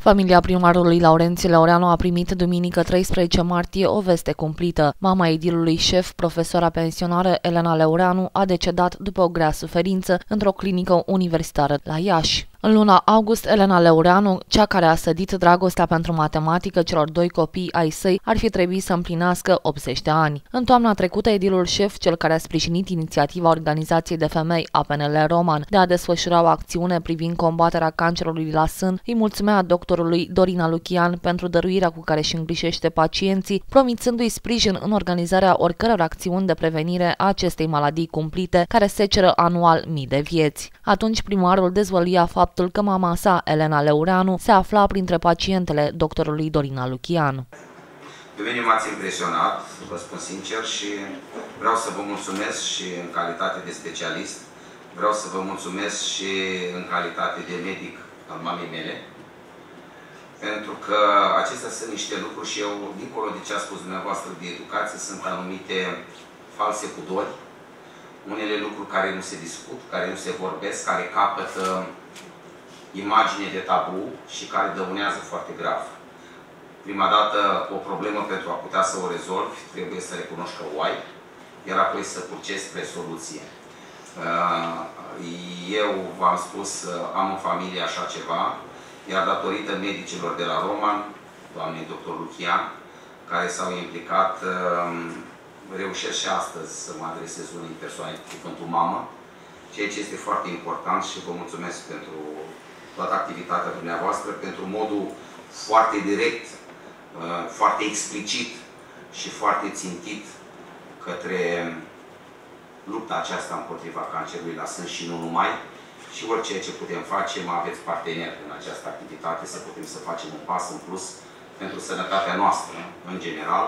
Familia primarului Laurențiu Laureanu a primit duminică 13 martie o veste cumplită. Mama edilului șef, profesora pensionară Elena Laureanu, a decedat după o grea suferință într-o clinică universitară la Iași. În luna august, Elena Leureanu, cea care a sădit dragostea pentru matematică celor doi copii ai săi, ar fi trebuit să împlinească 80 de ani. În toamna trecută, edilul șef, cel care a sprijinit inițiativa Organizației de Femei a PNL Roman de a desfășura o acțiune privind combaterea cancerului la sân, îi mulțumea doctorului Dorina Luchian pentru dăruirea cu care își îngrișește pacienții, promițându-i sprijin în organizarea oricăror acțiuni de prevenire a acestei maladii cumplite, care se ceră anual mii de vieți. Atunci primarul dezvăluia faptul faptul că mama sa, Elena Leureanu, se afla printre pacientele doctorului Dorina Luchian. Pe mine m-ați impresionat, vă spun sincer, și vreau să vă mulțumesc și în calitate de specialist, vreau să vă mulțumesc și în calitate de medic al mamei mele, pentru că acestea sunt niște lucruri și eu, dincolo de ce a spus dumneavoastră de educație, sunt anumite false pudori, unele lucruri care nu se discut, care nu se vorbesc, care capătă imagine de tabu și care dăunează foarte grav. Prima dată, o problemă pentru a putea să o rezolvi, trebuie să recunoști că o ai, iar apoi să curcezi spre soluție. Uh, eu v-am spus, uh, am în familie așa ceva, iar datorită medicilor de la Roman, doamnei doctor Luchian, care s-au implicat, uh, reușesc și astăzi să mă adresez unei persoane cu cuvântul mamă, ceea ce este foarte important și vă mulțumesc pentru toată activitatea dumneavoastră pentru modul foarte direct, uh, foarte explicit și foarte țintit către lupta aceasta împotriva cancerului la sân și nu numai. Și orice ce putem face, mă aveți partener în această activitate, să putem să facem un pas în plus pentru sănătatea noastră în general,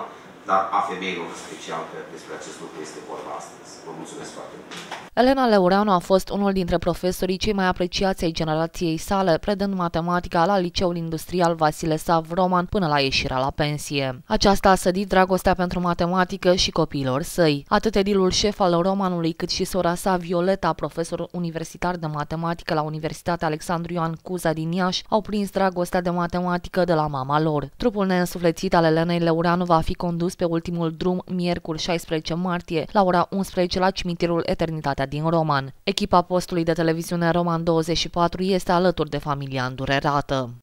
dar a femeilor în special, că despre acest lucru este vorba astăzi. Vă mulțumesc foarte mult! Elena Leureanu a fost unul dintre profesorii cei mai apreciați ai generației sale, predând matematica la Liceul Industrial Vasile Sav Roman până la ieșirea la pensie. Aceasta a sădit dragostea pentru matematică și copiilor săi. Atât edilul șef al romanului, cât și sora sa Violeta, profesor universitar de matematică la Universitatea Alexandru Ioan Cuza din Iași, au prins dragostea de matematică de la mama lor. Trupul neînsuflețit al Elenei Leureanu va fi condus pe ultimul drum miercuri 16 martie la ora 11 la cimitirul Eternitatea din Roman. Echipa postului de televiziune Roman 24 este alături de familia îndurerată.